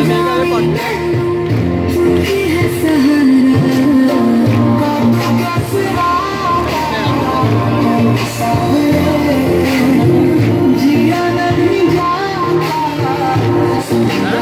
Ay, me